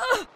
Ugh.